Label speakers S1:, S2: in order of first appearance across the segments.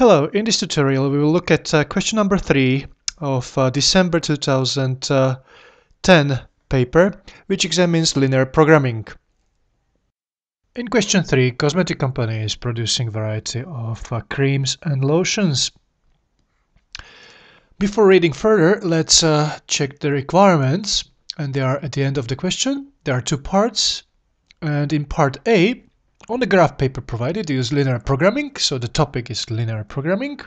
S1: Hello, in this tutorial we will look at uh, question number 3 of uh, December 2010 paper, which examines linear programming. In question 3, cosmetic company is producing variety of uh, creams and lotions. Before reading further, let's uh, check the requirements, and they are at the end of the question. There are two parts, and in part A, on the graph paper provided, use linear programming, so the topic is linear programming.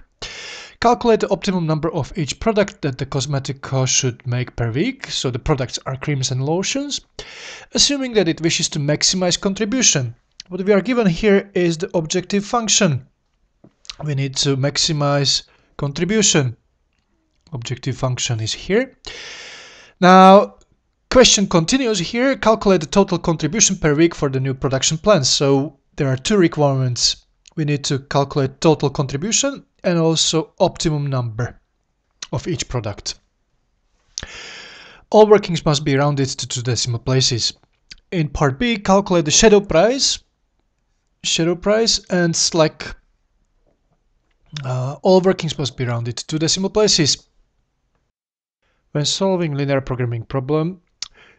S1: Calculate the optimum number of each product that the cosmetic co should make per week, so the products are creams and lotions, assuming that it wishes to maximize contribution. What we are given here is the objective function. We need to maximize contribution. Objective function is here. Now, Question continues here, calculate the total contribution per week for the new production plan. So there are two requirements. We need to calculate total contribution and also optimum number of each product. All workings must be rounded to two decimal places. In part B, calculate the shadow price, shadow price and slack. Uh, all workings must be rounded to two decimal places. When solving linear programming problem,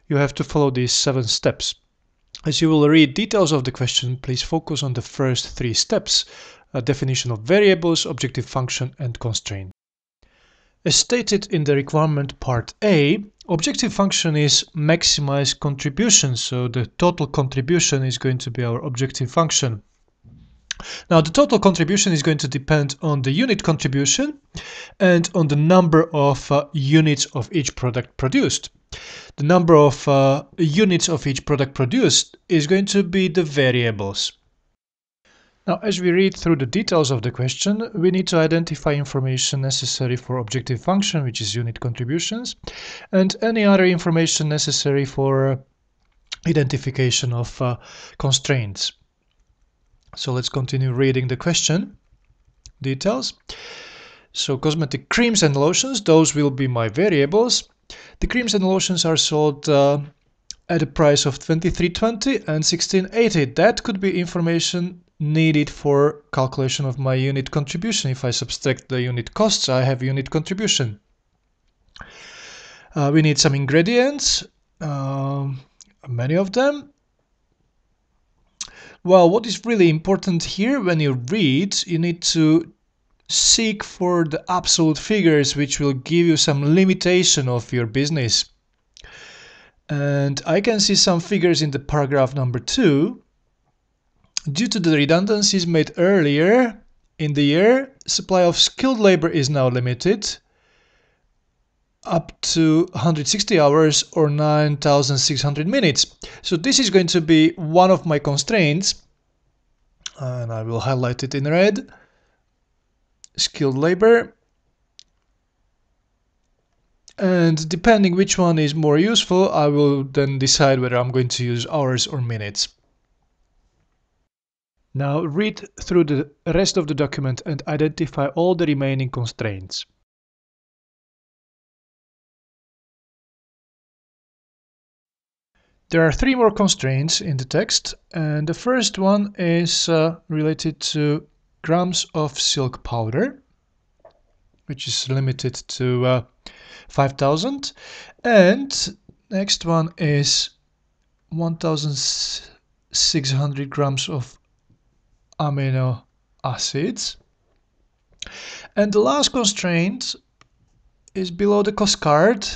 S1: you have to follow these seven steps. As you will read details of the question, please focus on the first three steps, a definition of variables, objective function and constraint. As stated in the requirement part A, objective function is maximize contribution, so the total contribution is going to be our objective function. Now the total contribution is going to depend on the unit contribution and on the number of uh, units of each product produced. The number of uh, units of each product produced is going to be the variables. Now, as we read through the details of the question, we need to identify information necessary for objective function, which is unit contributions, and any other information necessary for uh, identification of uh, constraints. So let's continue reading the question details. So cosmetic creams and lotions, those will be my variables. The creams and lotions are sold uh, at a price of 23.20 and 16.80. That could be information needed for calculation of my unit contribution. If I subtract the unit costs, I have unit contribution. Uh, we need some ingredients, uh, many of them. Well, what is really important here when you read, you need to seek for the absolute figures which will give you some limitation of your business. And I can see some figures in the paragraph number two. Due to the redundancies made earlier in the year, supply of skilled labor is now limited up to 160 hours or 9600 minutes. So this is going to be one of my constraints and I will highlight it in red skilled labor and depending which one is more useful I will then decide whether I'm going to use hours or minutes. Now read through the rest of the document and identify all the remaining constraints. There are three more constraints in the text and the first one is uh, related to grams of silk powder, which is limited to uh, 5000. And next one is 1600 grams of amino acids. And the last constraint is below the cost card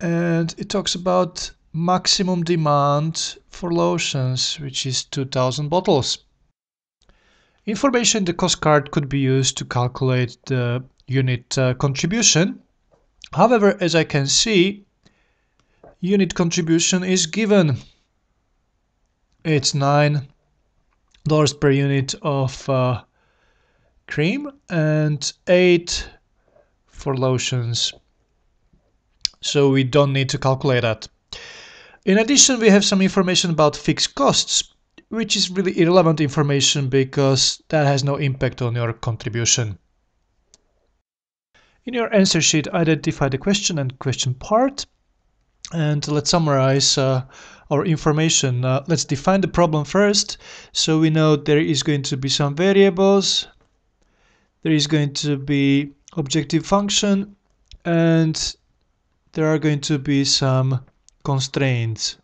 S1: and it talks about maximum demand for lotions, which is 2000 bottles. Information in the cost card could be used to calculate the unit uh, contribution. However, as I can see, unit contribution is given. It's $9 per unit of uh, cream and 8 for lotions. So we don't need to calculate that. In addition, we have some information about fixed costs which is really irrelevant information because that has no impact on your contribution. In your answer sheet, identify the question and question part. And let's summarize uh, our information. Uh, let's define the problem first. So we know there is going to be some variables. there is going to be objective function and there are going to be some constraints.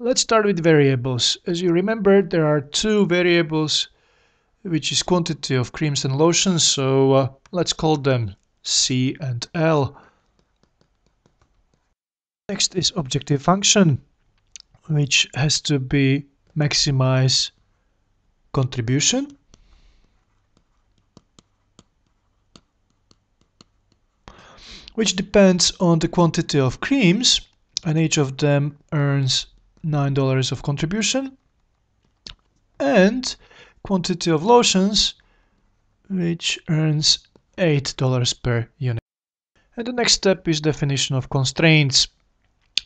S1: Let's start with variables. As you remember, there are two variables, which is quantity of creams and lotions. So uh, let's call them C and L. Next is objective function, which has to be maximize contribution. which depends on the quantity of creams and each of them earns $9 of contribution and quantity of lotions which earns $8 per unit. And the next step is definition of constraints.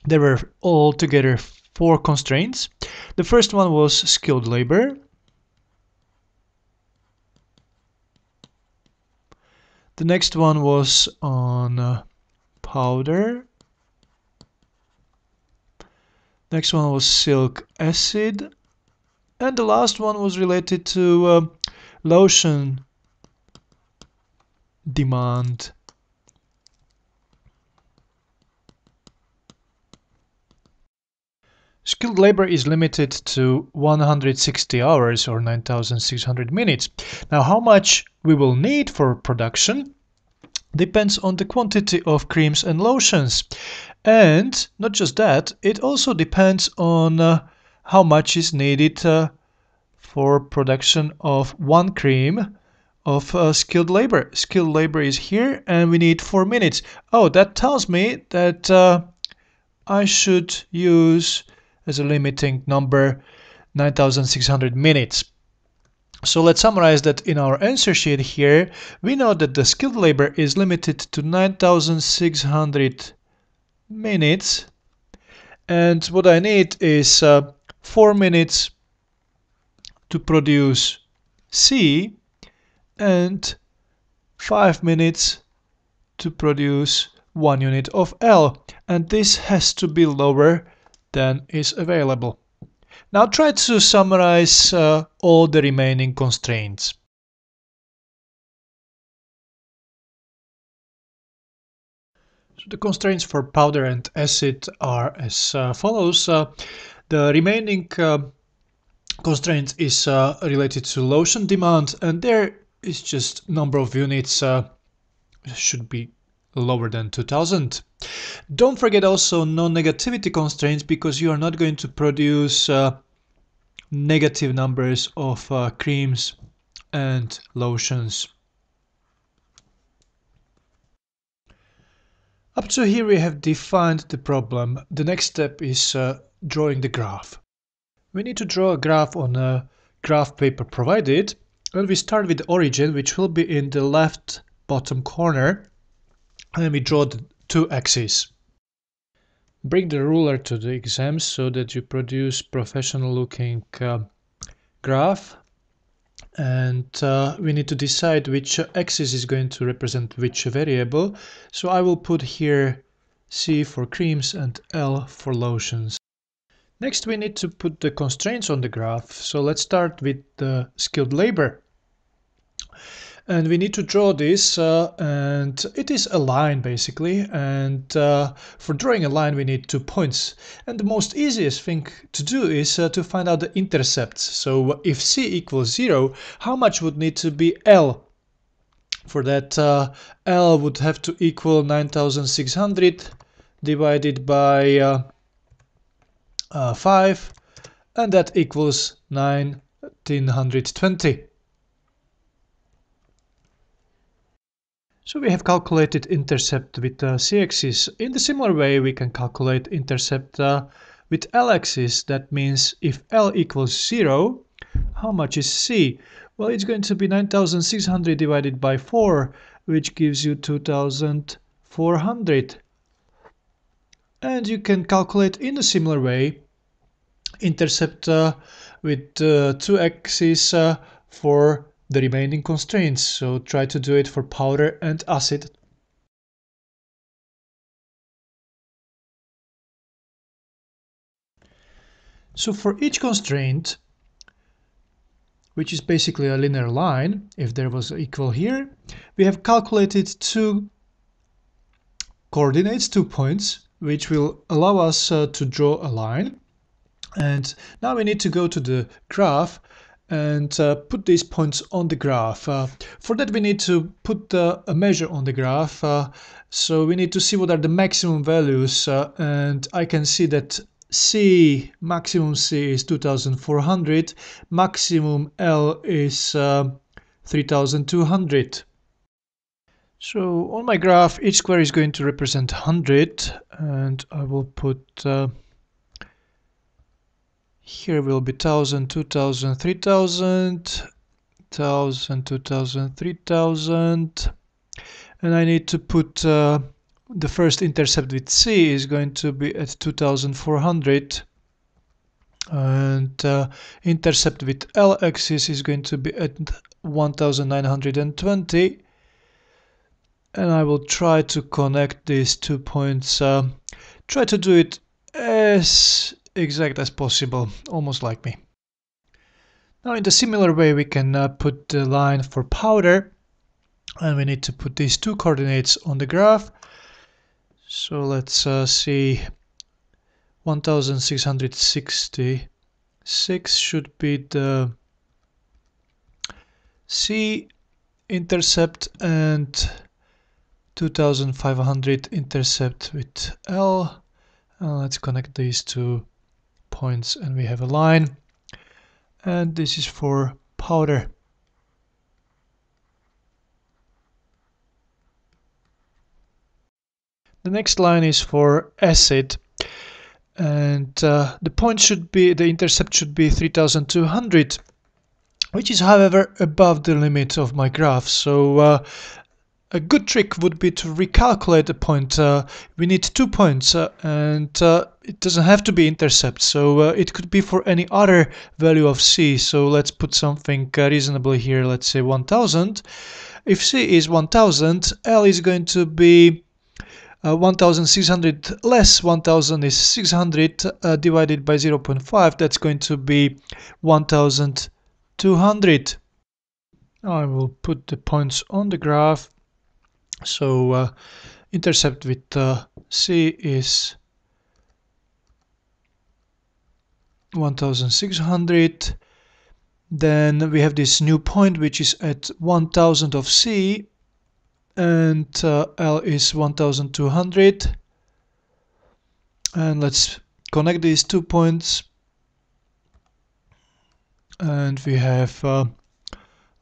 S1: There were altogether four constraints. The first one was skilled labor. The next one was on uh, powder. Next one was silk acid. And the last one was related to uh, lotion demand. Skilled labor is limited to 160 hours or 9600 minutes. Now how much we will need for production depends on the quantity of creams and lotions. And not just that, it also depends on uh, how much is needed uh, for production of one cream of uh, skilled labor. Skilled labor is here and we need 4 minutes. Oh, that tells me that uh, I should use as a limiting number 9600 minutes. So let's summarize that in our answer sheet here, we know that the skilled labor is limited to 9600 minutes and what I need is uh, 4 minutes to produce C and 5 minutes to produce 1 unit of L and this has to be lower than is available. Now try to summarize uh, all the remaining constraints. The constraints for powder and acid are as uh, follows. Uh, the remaining uh, constraint is related to lotion demand and there is just number of units should be lower than 2000. Don't forget also non-negativity constraints because you are not going to produce uh, negative numbers of uh, creams and lotions. Up to here we have defined the problem. The next step is uh, drawing the graph. We need to draw a graph on a graph paper provided and we start with the origin which will be in the left bottom corner and we draw the two axes. Bring the ruler to the exam so that you produce professional looking uh, graph and uh, we need to decide which axis is going to represent which variable. So I will put here C for creams and L for lotions. Next we need to put the constraints on the graph. So let's start with the skilled labor and we need to draw this uh, and it is a line basically. And uh, for drawing a line we need two points. And the most easiest thing to do is uh, to find out the intercepts. So if c equals 0 how much would need to be l? For that uh, l would have to equal 9600 divided by uh, uh, 5 and that equals 1920 So we have calculated intercept with uh, c-axis. In the similar way, we can calculate intercept uh, with l-axis. That means if l equals 0, how much is c? Well, it's going to be 9600 divided by 4, which gives you 2400. And you can calculate in a similar way intercept uh, with uh, two axes uh, for the remaining constraints, so try to do it for powder and acid. So for each constraint, which is basically a linear line, if there was equal here, we have calculated two coordinates, two points, which will allow us uh, to draw a line. And now we need to go to the graph and uh, put these points on the graph. Uh, for that we need to put uh, a measure on the graph. Uh, so we need to see what are the maximum values uh, and I can see that C, maximum C is 2400, maximum L is uh, 3200. So on my graph each square is going to represent 100 and I will put here will be 1000, 2000, 3000, 1000, 2000, 3000 and I need to put uh, the first intercept with C is going to be at 2400 and uh, intercept with L axis is going to be at 1920 and I will try to connect these two points uh, try to do it as exact as possible almost like me. Now in the similar way we can uh, put the line for powder and we need to put these two coordinates on the graph. So let's uh, see. 1666 should be the C intercept and 2500 intercept with L. Uh, let's connect these two points and we have a line. And this is for powder. The next line is for acid and uh, the point should be, the intercept should be 3200 which is however above the limit of my graph so uh, a good trick would be to recalculate the point. Uh, we need two points uh, and uh, it doesn't have to be intercept so uh, it could be for any other value of c so let's put something uh, reasonable here let's say 1000 if c is 1000 l is going to be uh, 1600 less 1000 is 600 uh, divided by 0.5 that's going to be 1200 I will put the points on the graph so uh, intercept with uh, C is 1600 then we have this new point which is at 1000 of C and uh, L is 1200 and let's connect these two points. And we have a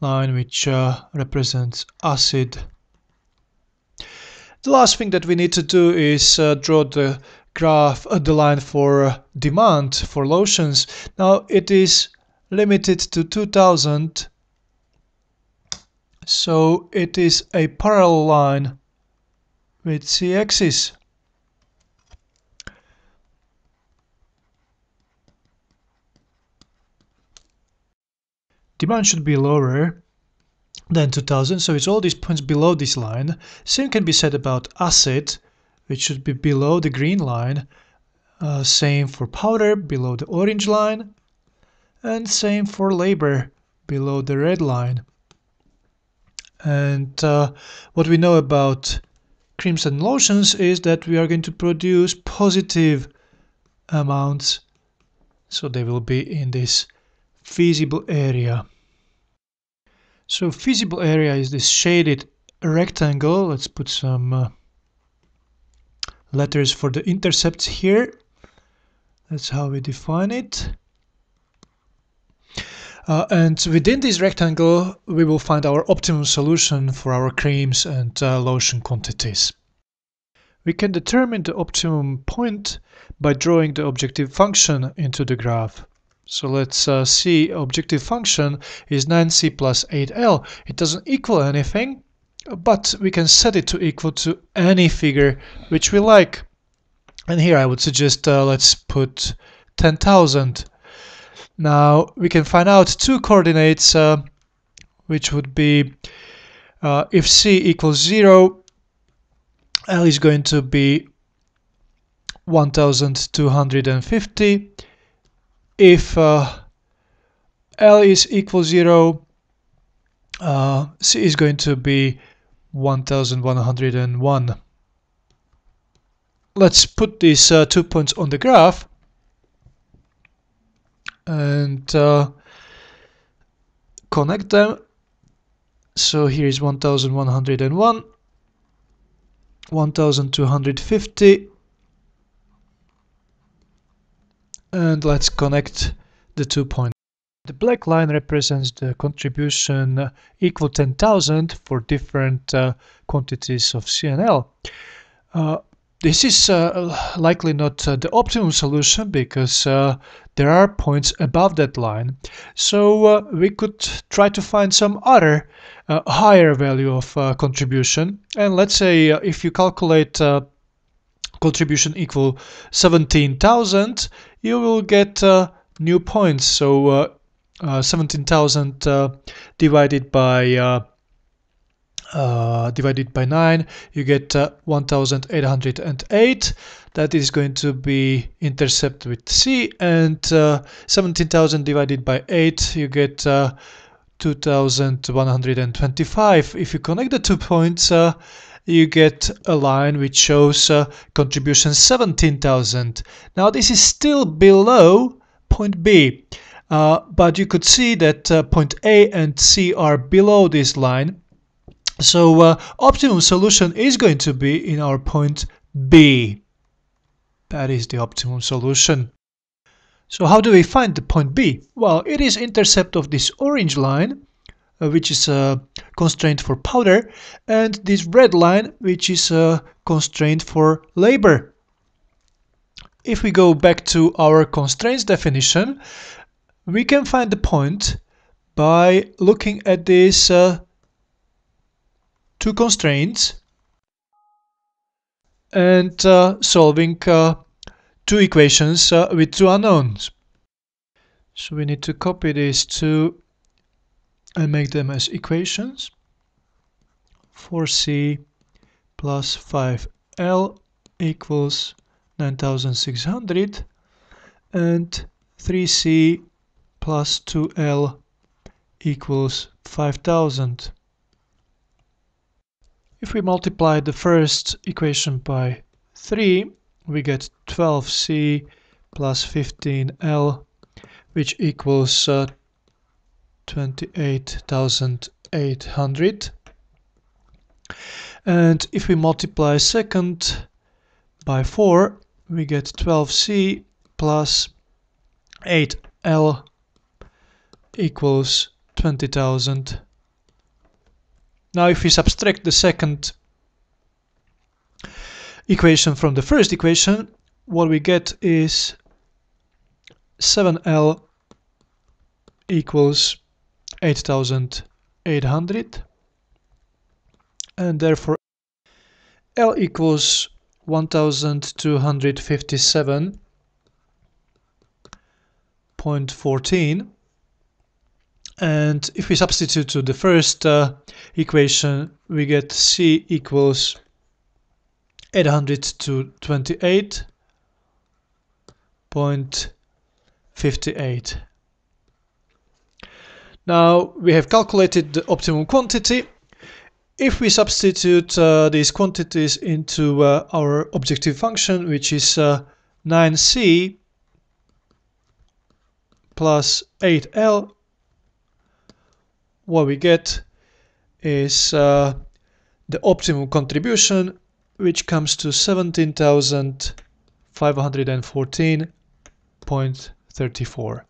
S1: line which uh, represents acid the last thing that we need to do is uh, draw the graph uh, the line for uh, demand for lotions now it is limited to 2000 so it is a parallel line with c-axis. Demand should be lower than 2000, so it's all these points below this line. Same can be said about acid, which should be below the green line. Uh, same for powder, below the orange line. And same for labor, below the red line. And uh, what we know about creams and lotions is that we are going to produce positive amounts. So they will be in this feasible area. So feasible area is this shaded rectangle. Let's put some uh, letters for the intercepts here. That's how we define it. Uh, and within this rectangle, we will find our optimum solution for our creams and uh, lotion quantities. We can determine the optimum point by drawing the objective function into the graph. So let's uh, see objective function is 9c plus 8l. It doesn't equal anything, but we can set it to equal to any figure which we like. And here I would suggest uh, let's put 10,000 now we can find out two coordinates uh, which would be uh, if c equals 0 L is going to be 1250 if uh, L is equal 0, uh, C is going to be 1101. Let's put these uh, two points on the graph and uh, connect them. So here is 1101, 1250, and let's connect the two points. The black line represents the contribution equal 10,000 for different uh, quantities of CNL. Uh, this is uh, likely not uh, the optimum solution because uh, there are points above that line. So uh, we could try to find some other higher value of contribution. And let's say if you calculate contribution equal 17,000, you will get new points. So uh, 17,000 uh, divided by uh, uh, divided by 9 you get uh, 1808 that is going to be intercept with C and 17,000 divided by 8 you get 2125 if you connect the two points you get a line which shows contribution 17,000 now this is still below point B uh, but you could see that uh, point A and C are below this line. So uh, optimum solution is going to be in our point B. That is the optimum solution. So how do we find the point B? Well, it is intercept of this orange line, uh, which is a constraint for powder, and this red line, which is a constraint for labor. If we go back to our constraints definition, we can find the point by looking at these uh, two constraints and uh, solving uh, two equations uh, with two unknowns. So we need to copy these two and make them as equations. 4c plus 5l equals 9600 and 3c plus 2L equals 5000. If we multiply the first equation by 3, we get 12C plus 15L, which equals uh, 28,800. And if we multiply second by 4, we get 12C plus 8L equals 20,000. Now if we subtract the second equation from the first equation, what we get is 7L equals 8,800 and therefore L equals 1257.14 and if we substitute to the first uh, equation, we get C equals 800 to 28.58. Now we have calculated the optimum quantity. If we substitute uh, these quantities into uh, our objective function, which is 9c uh, plus 8l what we get is uh, the optimum contribution which comes to 17,514.34.